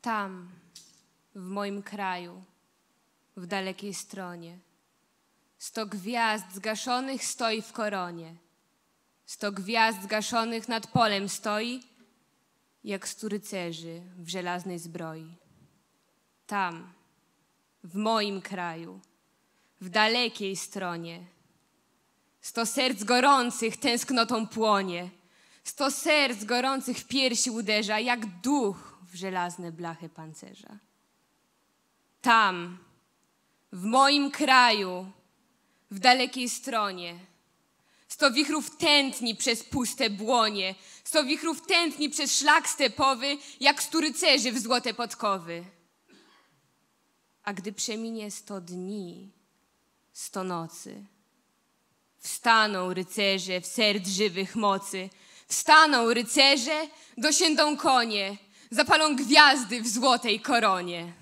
Tam, w moim kraju, w dalekiej stronie, sto gwiazd zgaszonych stoi w koronie. Sto gwiazd zgaszonych nad polem stoi, jak stu rycerzy w żelaznej zbroi. Tam, w moim kraju, w dalekiej stronie, sto serc gorących tęsknotą płonie, sto serc gorących w piersi uderza, jak duch w żelazne blachy pancerza. Tam, w moim kraju, w dalekiej stronie, sto wichrów tętni przez puste błonie, sto wichrów tętni przez szlak stepowy, jak stu rycerzy w złote podkowy. A gdy przeminie sto dni, sto nocy, wstaną rycerze w serc żywych mocy, wstaną rycerze, dosiędą konie, zapalą gwiazdy w złotej koronie.